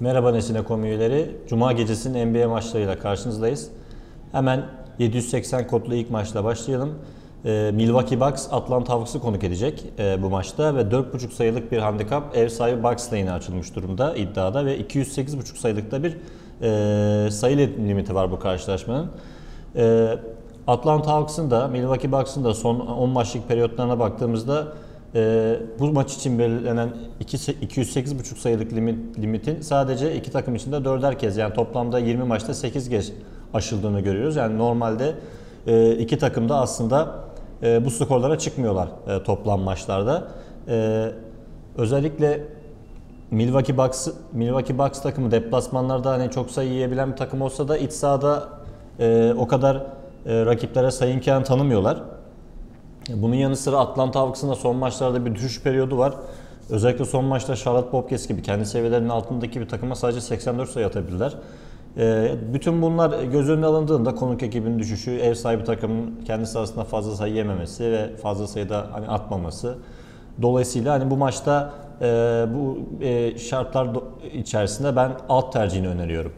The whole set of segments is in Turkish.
Merhaba Nesine.com üyeleri. Cuma gecesinin NBA maçlarıyla karşınızdayız. Hemen 780 kodlu ilk maçla başlayalım. Ee, Milwaukee Bucks Atlanta Hawks'ı konuk edecek e, bu maçta ve 4.5 sayılık bir handikap ev sahibi Bucks'la yine açılmış durumda iddiada ve 208.5 sayılıkta bir e, sayı limiti var bu karşılaşmanın. E, Atlanta Hawks'ın da Milwaukee Bucks'ın da son 10 maçlık periyotlarına baktığımızda e, bu maç için belirlenen 208.5 sayılık limit, limitin sadece iki takım için de dörder kez yani toplamda 20 maçta 8 kez aşıldığını görüyoruz. Yani normalde e, iki takım da aslında e, bu skorlara çıkmıyorlar e, toplam maçlarda. E, özellikle Milwaukee Bucks Milwaukee Bucks takımı deplasmanlarda hani çok sayı yiyebilen bir takım olsa da iç sahada e, o kadar e, rakiplere sayı imkanı tanımıyorlar. Bunun yanı sıra Atlanta Hawks'ın da son maçlarda bir düşüş periyodu var. Özellikle son maçta Charlotte Bobcats gibi kendi seviyelerinin altındaki bir takıma sadece 84 sayı atabilirler. E, bütün bunlar göz önüne alındığında konuk ekibinin düşüşü, ev sahibi takımın kendi sahasında fazla sayı yememesi ve fazla sayıda hani atmaması. Dolayısıyla hani bu maçta e, bu e, şartlar içerisinde ben alt tercihini öneriyorum.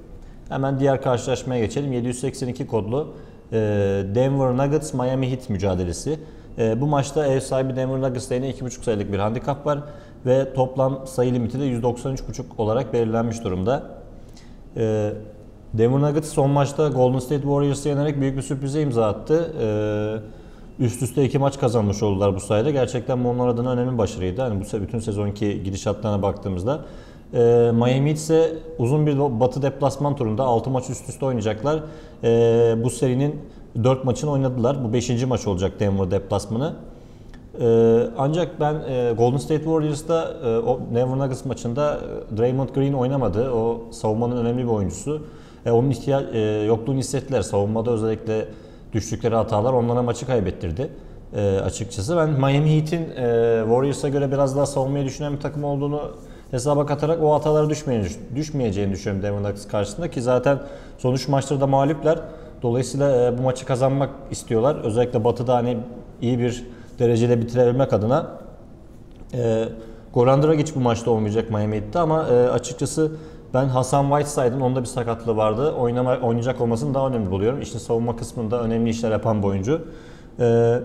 Hemen diğer karşılaşmaya geçelim. 782 kodlu e, Denver Nuggets Miami Heat mücadelesi. E, bu maçta ev sahibi Denver Nuggets'ta yine 2.5 sayılık bir handikap var ve toplam sayı limiti de 193.5 olarak belirlenmiş durumda. E, Denver Nuggets son maçta Golden State Warriors'ı yenerek büyük bir sürprize imza attı. E, üst üste iki maç kazanmış oldular bu sayede. Gerçekten bu onlar adına önemli başarıydı. Yani bu bütün sezonki gidişatlarına baktığımızda. E, Miami ise uzun bir batı deplasman turunda 6 maç üst üste oynayacaklar. E, bu serinin 4 maçını oynadılar. Bu 5. maç olacak Denver deplasmanı. Ee, ancak ben e, Golden State Warriors'da e, o Denver Nuggets maçında e, Draymond Green oynamadı. O savunmanın önemli bir oyuncusu. E, onun ihtiyaç e, yokluğunu hissettiler. Savunmada özellikle düştükleri hatalar onlara maçı kaybettirdi. E, açıkçası ben Miami Heat'in e, Warriors'a göre biraz daha savunmayı düşünen bir takım olduğunu hesaba katarak o hatalara düşmeyeceğini, düşmeyeceğini düşünüyorum Denver Nuggets karşısında ki zaten sonuç maçları da mağluplar. Dolayısıyla e, bu maçı kazanmak istiyorlar. Özellikle Batı'da hani iyi bir derecede bitirebilmek adına. E, Goran Dragic bu maçta olmayacak Miami'de ama e, açıkçası ben Hasan Whiteside'ın onda bir sakatlığı vardı. Oynama, oynayacak olmasını daha önemli buluyorum. İşin savunma kısmında önemli işler yapan bir oyuncu. E,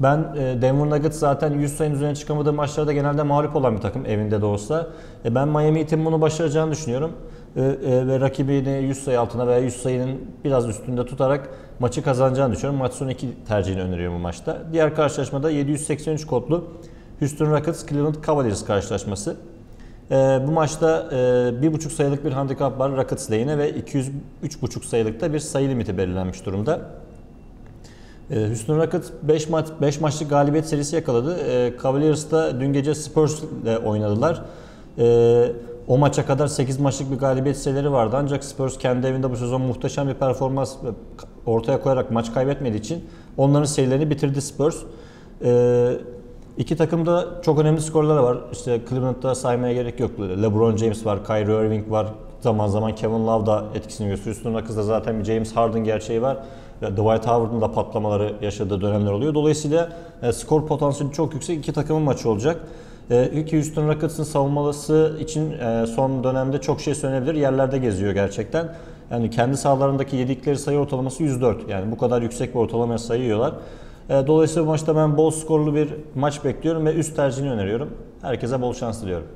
ben e, Denver Nuggets zaten 100 sayının üzerine çıkamadığı maçlarda genelde mağlup olan bir takım evinde de olsa. E, ben Miami Heat'in bunu başaracağını düşünüyorum. E, e, ve rakibini 100 sayı altına veya 100 sayının biraz üstünde tutarak maçı kazanacağını düşünüyorum. Maç sonu 2 tercihini öneriyorum bu maçta. Diğer karşılaşmada 783 kodlu Houston Rockets Cleveland Cavaliers karşılaşması. bu maçta e, 1.5 sayılık bir handikap var Rockets lehine ve 203.5 sayılıkta bir sayı limiti belirlenmiş durumda. E, Houston Rockets 5 maç 5 maçlık galibiyet serisi yakaladı. E, Cavaliers da dün gece Spurs oynadılar. E, o maça kadar 8 maçlık bir galibiyet serileri vardı ancak Spurs kendi evinde bu sezon muhteşem bir performans ortaya koyarak maç kaybetmediği için onların serilerini bitirdi Spurs. Ee, iki takımda çok önemli skorları var. İşte Cleveland'da saymaya gerek yok. LeBron James var, Kyrie Irving var. Zaman zaman Kevin Love da etkisini gösteriyor. Üstünde kızda zaten bir James Harden gerçeği var. Dwight Howard'ın da patlamaları yaşadığı dönemler oluyor. Dolayısıyla e, skor potansiyeli çok yüksek iki takımın maçı olacak. İlk Houston Rockets'ın savunması için e, son dönemde çok şey söylenebilir. Yerlerde geziyor gerçekten. Yani kendi sahalarındaki yedikleri sayı ortalaması 104. Yani bu kadar yüksek bir ortalama sayıyorlar. E, dolayısıyla bu maçta ben bol skorlu bir maç bekliyorum ve üst tercihini öneriyorum. Herkese bol şans diliyorum.